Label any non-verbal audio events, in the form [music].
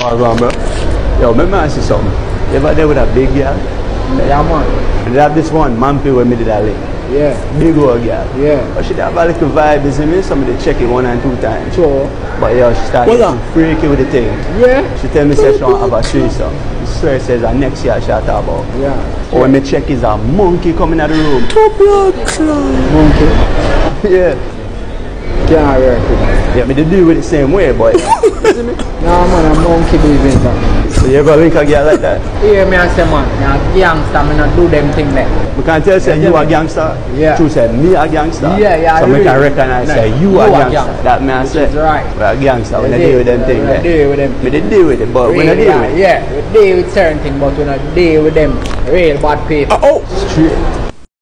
Oh, go on, bro. Yo, me ask you something. You ever there with a big girl? Yeah, man. And they have this one, Mampy, where me did link. Yeah, Big old girl. yeah. But oh, she have a little vibe, you see me? Somebody check it one and two times. Sure. But yo, she started getting freaky with the thing. yeah, She tell me say she want have a [laughs] threesome. I swear says that next year she talk about. yeah. Or when me check is a monkey coming out the room. Two blood. Monkey. [laughs] Yeah. Can't work. Yeah, me did deal with it the same way, but [laughs] Nah, man, a monkey business. man. so you ever link a girl like that? yeah, me I say, man, nah, gangster, me not do them thing there. We can tell say you a gangster. Yeah. True say me a gangster. Yeah, yeah, So really. can recognize say you, you a gangster. gangster. That me I say. is right. We a gangster. We not deal with them thing we there. deal with them. We did deal with it, but we not deal with it. Yeah, we deal with certain things, but we not deal with them real bad people. Oh, Straight.